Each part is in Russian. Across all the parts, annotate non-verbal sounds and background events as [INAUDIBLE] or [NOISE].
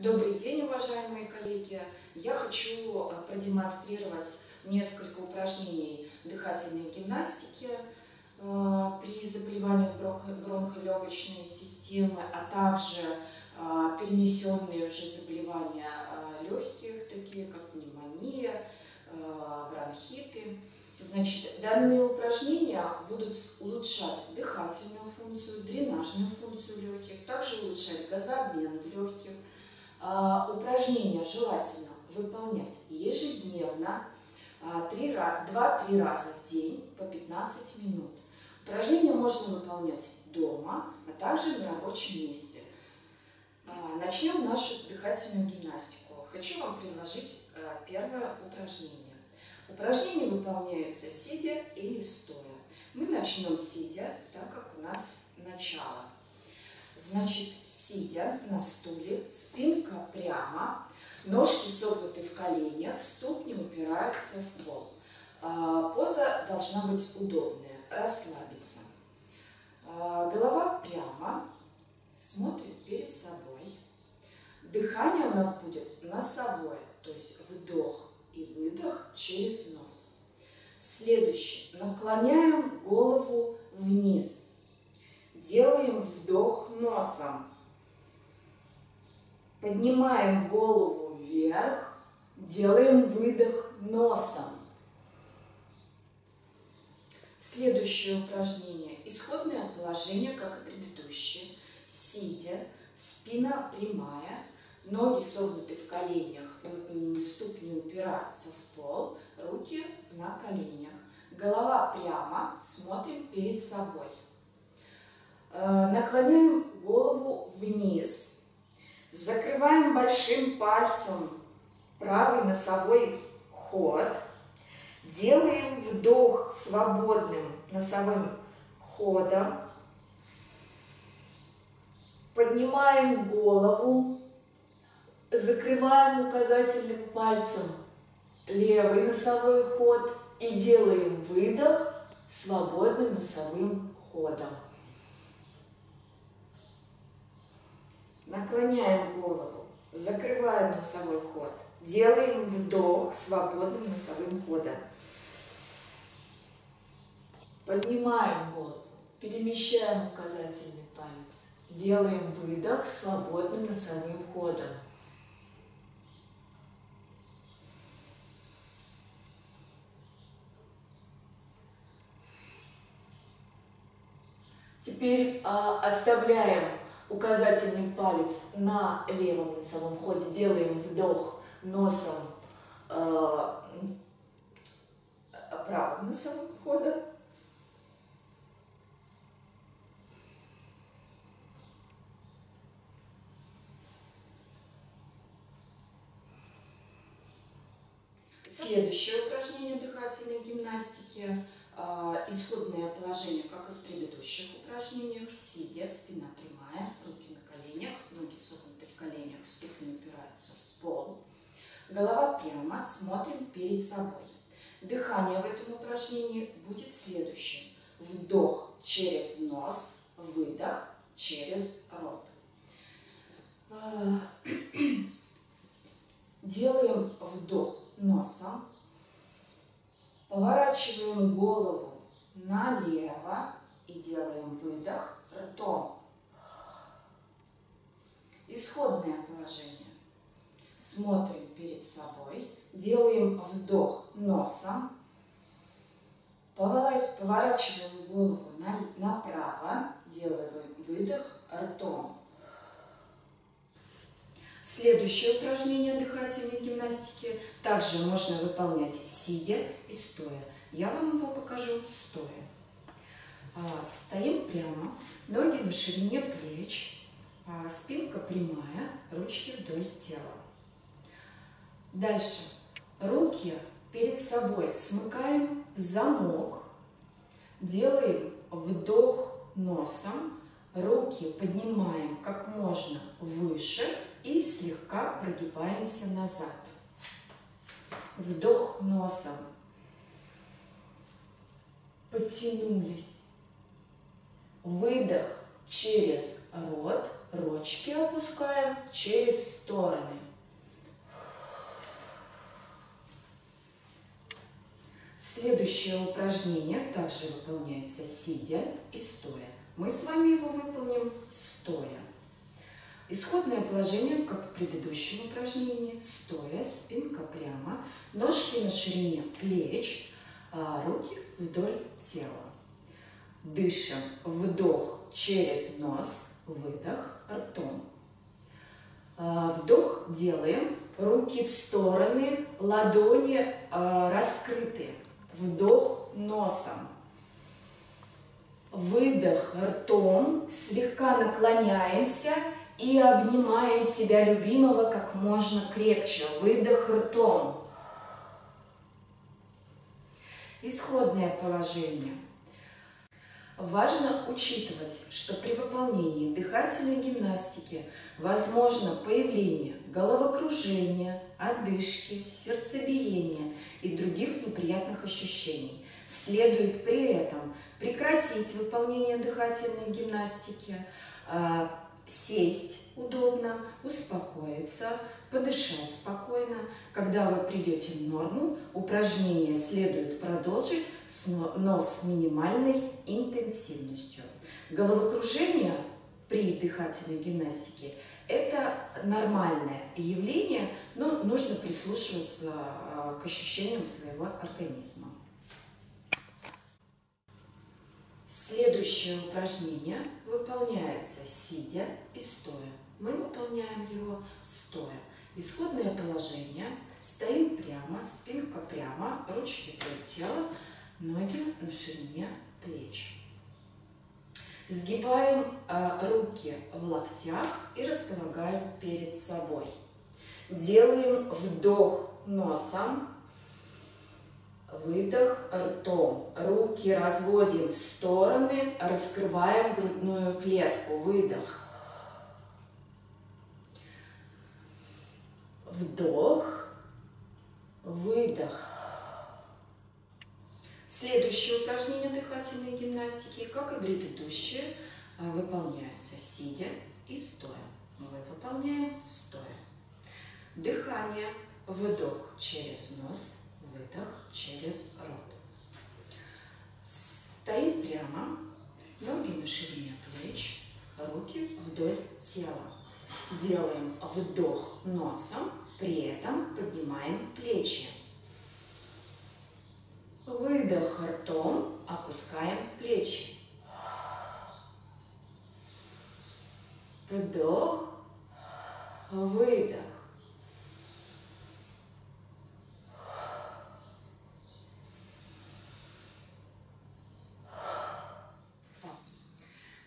Добрый день, уважаемые коллеги! Я хочу э, продемонстрировать несколько упражнений дыхательной гимнастики э, при заболевании бронхолегочной системы, а также э, перенесенные уже заболевания легких, такие как пневмония, бронхиты. Значит, данные упражнения будут улучшать дыхательную функцию, дренажную функцию легких, также улучшать газообмен в легких, упражнения желательно выполнять ежедневно, 2-3 а, раза в день по 15 минут. Упражнения можно выполнять дома, а также на рабочем месте. А, начнем нашу дыхательную гимнастику. Хочу вам предложить первое упражнение. Упражнения выполняются сидя или стоя. Мы начнем сидя, так как у нас начало. Значит, сидя на стуле, спинка прямо, ножки согнуты в коленях, ступни упираются в пол. А, поза должна быть удобная, расслабиться. А, голова прямо, смотрим перед собой. Дыхание у нас будет носовое, то есть вдох и выдох через нос. Следующее. Наклоняем голову вниз. Делаем вдох носом. Поднимаем голову вверх. Делаем выдох носом. Следующее упражнение. Исходное положение, как и предыдущее. Сидя, спина прямая, ноги согнуты в коленях, ступни упираются в пол, руки на коленях. Голова прямо, смотрим перед собой. Э, наклоняем голову вниз. Закрываем большим пальцем правый носовой ход. Делаем вдох свободным носовым ходом. Поднимаем голову. Закрываем указательным пальцем левый носовой ход и делаем выдох свободным носовым ходом. Наклоняем голову, закрываем носовой ход, делаем вдох свободным носовым ходом. Поднимаем голову, перемещаем указательный палец, делаем выдох свободным носовым ходом. Теперь а, оставляем указательный палец на левом носовом ходе, делаем вдох носом э, правым носовым ходом. Следующее упражнение дыхательной гимнастики исходное положение, как и в предыдущих упражнениях, сидя, спина прямая, руки на коленях, ноги согнуты в коленях, ступни упираются в пол. Голова прямо, смотрим перед собой. Дыхание в этом упражнении будет следующее. Вдох через нос, выдох через рот. А, [CLEARS THROAT] делаем вдох носом, Поворачиваем голову налево и делаем выдох ртом. Исходное положение. Смотрим перед собой, делаем вдох носом, поворачиваем голову направо, делаем выдох ртом. Следующее упражнение дыхательной гимнастики также можно выполнять сидя и стоя. Я вам его покажу стоя. А, стоим прямо, ноги на ширине плеч, а, спинка прямая, ручки вдоль тела. Дальше. Руки перед собой смыкаем в замок, делаем вдох носом, руки поднимаем как можно выше и слегка прогибаемся назад. Вдох носом. Потянулись. Выдох через рот, Ручки опускаем через стороны. Следующее упражнение также выполняется сидя и стоя. Мы с вами его выполним стоя. Исходное положение, как в предыдущем упражнении, стоя, спинка прямо, ножки на ширине плеч, а руки вдоль тела. Дышим. Вдох через нос, выдох ртом. А, вдох делаем, руки в стороны, ладони а, раскрыты. Вдох носом. Выдох ртом, слегка наклоняемся и обнимаем себя любимого как можно крепче. Выдох ртом. Исходное положение. Важно учитывать, что при выполнении дыхательной гимнастики возможно появление головокружения, одышки, сердцебиения и других неприятных ощущений. Следует при этом прекратить выполнение дыхательной гимнастики, а, сесть удобно, успокоиться, подышать спокойно. Когда вы придете в норму, упражнение следует продолжить, но с минимальной интенсивностью. Головокружение при дыхательной гимнастике – это нормальное явление, но нужно прислушиваться а, к ощущениям своего организма. Следующее упражнение выполняется сидя и стоя. Мы выполняем его стоя. Исходное положение. Стоим прямо, спинка прямо, ручки вдоль тела, ноги на ширине плеч. Сгибаем э, руки в локтях и располагаем перед собой. Делаем вдох носом, выдох ртом. Руки разводим в стороны, раскрываем грудную клетку. Выдох. Вдох, выдох. Следующее упражнение дыхательной гимнастики, как и предыдущие, а, выполняются сидя и стоя. Мы выполняем стоя. Дыхание, выдох через нос, выдох через рот. Стоим прямо, ноги на ширине плеч, руки вдоль тела. Делаем вдох носом, при этом поднимаем плечи. Выдох ртом, опускаем плечи. Вдох, выдох.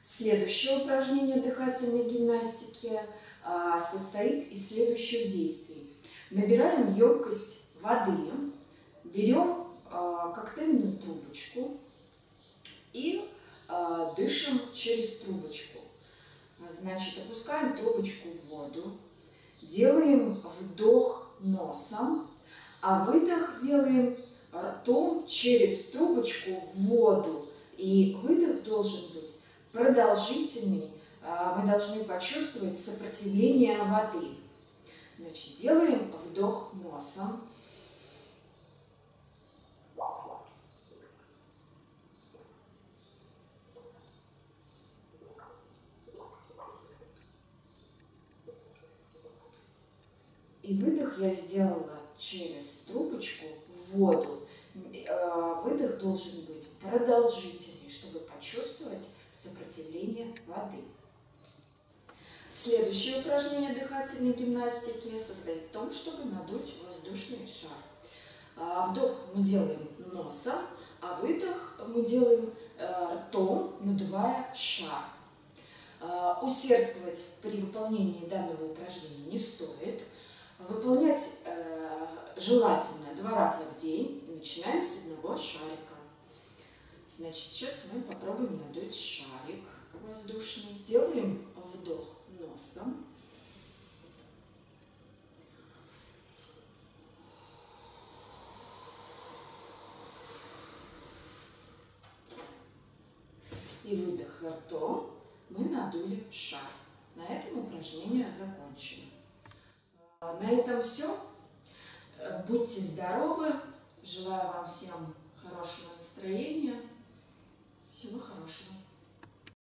Следующее упражнение дыхательной гимнастики а, состоит из следующих действий. Набираем емкость воды, берем коктейльную трубочку и а, дышим через трубочку. Значит, опускаем трубочку в воду, делаем вдох носом, а выдох делаем ртом через трубочку в воду. И выдох должен быть продолжительный. А, мы должны почувствовать сопротивление воды. Значит, делаем вдох носом. И выдох я сделала через трубочку в воду. Э, выдох должен быть продолжительный, чтобы почувствовать сопротивление воды. Следующее упражнение дыхательной гимнастики состоит в том, чтобы надуть воздушный шар. А, вдох мы делаем носом, а выдох мы делаем э, ртом, надувая шар. Усердствовать при выполнении данного упражнения не стоит – Выполнять э, желательно два раза в день. Начинаем с одного шарика. Значит, сейчас мы попробуем надуть шарик воздушный. Делаем вдох носом. И выдох ртом мы надули шар. На этом упражнение закончено. А на этом все. Э, будьте здоровы. Желаю вам всем хорошего настроения. Всего хорошего.